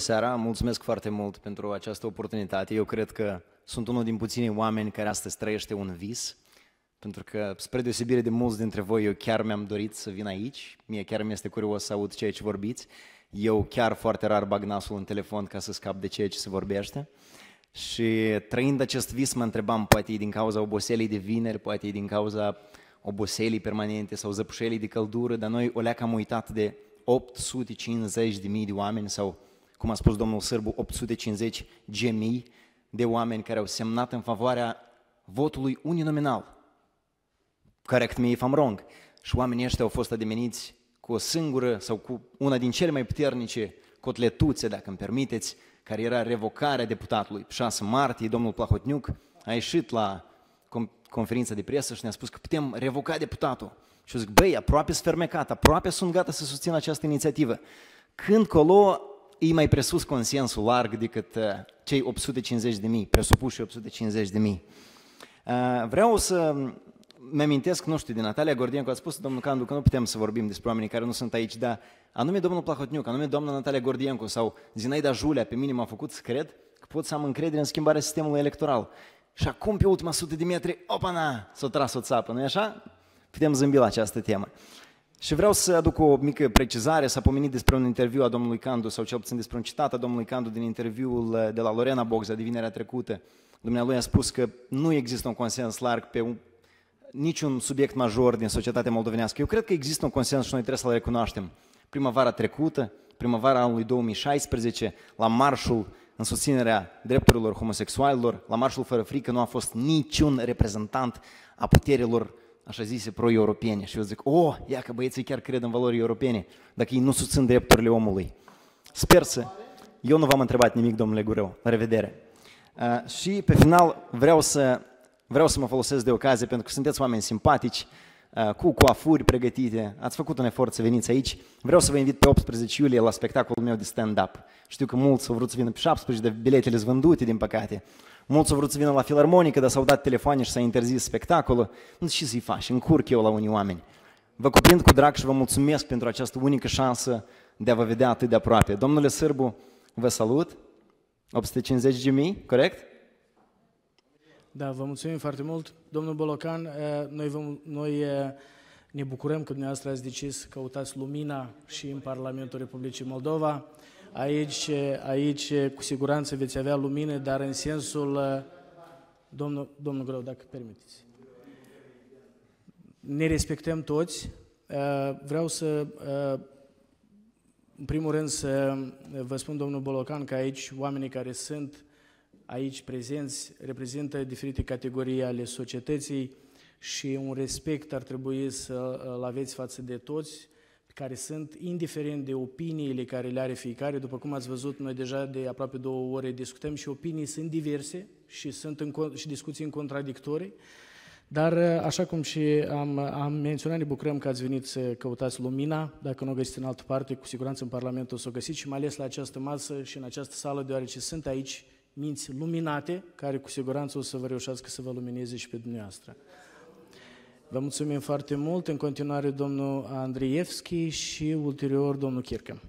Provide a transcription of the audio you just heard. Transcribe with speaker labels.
Speaker 1: seara, mulțumesc foarte mult pentru această oportunitate. Eu cred că sunt unul din puținii oameni care astăzi trăiește un vis, pentru că, spre deosebire de mulți dintre voi, eu chiar mi-am dorit să vin aici. Mie chiar mi-este curios să aud ceea ce vorbiți. Eu chiar foarte rar bag nasul în telefon ca să scap de ceea ce se vorbește. Și trăind acest vis mă întrebam, poate e din cauza oboselii de vineri, poate e din cauza oboselii permanente sau zăpușelii de căldură, dar noi o leac am uitat de 850 de mii de oameni sau cum a spus domnul Sârbu, 850 gemii de oameni care au semnat în favoarea votului uninominal. Correct me if I'm wrong. Și oamenii ăștia au fost ademeniți cu o singură sau cu una din cele mai puternice cotletuțe, dacă îmi permiteți, care era revocarea deputatului. Pe 6 martie, domnul Plahotniuc a ieșit la conferința de presă și ne-a spus că putem revoca deputatul. Și eu zic, băi, aproape sunt fermecat, aproape sunt gata să susțin această inițiativă. Când colo e mai presus consensul larg decât uh, cei 850 de mii, presupuși 850 de mii. Uh, vreau să mi-amintesc, nu știu, din Natalia Gordiencu a spus domnul Candu că nu putem să vorbim despre oamenii care nu sunt aici, dar anume domnul Plahotniuc, anume doamna Natalia Gordiencu sau Zinaida Julia, pe mine m-a făcut să cred că pot să am încredere în schimbarea sistemului electoral. Și acum, pe ultima sută de metri, opa, na, s-o tras o țapă, nu-i așa? Putem zâmbi la această temă. Și vreau să aduc o mică precizare, s-a pomenit despre un interviu a domnului Candu, sau cel puțin despre un citat a domnului Candu din interviul uh, de la Lorena Bogza de vinerea trecută. Dumnealui a spus că nu există un consens larg pe un, niciun subiect major din societatea moldovenească. Eu cred că există un consens și noi trebuie să-l recunoaștem. Primăvara trecută, primăvara anului 2016, la marșul în susținerea drepturilor homosexualilor, la marșul fără frică nu a fost niciun reprezentant a puterilor așa zise, pro-europene. Și eu zic, oh, ia că băieții chiar cred în valori europene, dacă ei nu susțin drepturile omului. Sper să... Eu nu v-am întrebat nimic, domnule Gureu. La revedere. Uh, și pe final vreau să, vreau să mă folosesc de ocazie, pentru că sunteți oameni simpatici, uh, cu coafuri pregătite, ați făcut un efort să veniți aici. Vreau să vă invit pe 18 iulie la spectacolul meu de stand-up. Știu că mulți au vrut să vină pe 17, dar biletele sunt vândute, din păcate. Mulți au vrut să vină la filarmonică, dar s-au dat telefoane și s-a interzis spectacolul. Nu știu ce să-i faci, încurc eu la unii oameni. Vă cuprind cu drag și vă mulțumesc pentru această unică șansă de a vă vedea atât de aproape. Domnule Sârbu, vă salut. 850 de mii, corect?
Speaker 2: Da, vă mulțumim foarte mult. Domnul Bolocan, eh, noi, vă, noi eh, ne bucurăm că dumneavoastră ați decis să căutați lumina și în Parlamentul Republicii Moldova. Aici, aici cu siguranță veți avea lumină, dar în sensul, domnul, domnul Grău, dacă permiteți. Ne respectăm toți. Vreau să, în primul rând, să vă spun, domnul Bolocan, că aici oamenii care sunt aici prezenți reprezintă diferite categorii ale societății și un respect ar trebui să-l aveți față de toți, care sunt, indiferent de opiniile care le are fiecare, după cum ați văzut, noi deja de aproape două ore discutăm și opinii sunt diverse și sunt în, și discuții în contradictorii, dar așa cum și am, am menționat, ne bucurăm că ați venit să căutați lumina, dacă nu o găsiți în altă parte, cu siguranță în Parlament o să o găsiți și mai ales la această masă și în această sală, deoarece sunt aici minți luminate, care cu siguranță o să vă reușească să vă lumineze și pe dumneavoastră. Vă mulțumim foarte mult. În continuare, domnul Andrievski și ulterior domnul Chircă.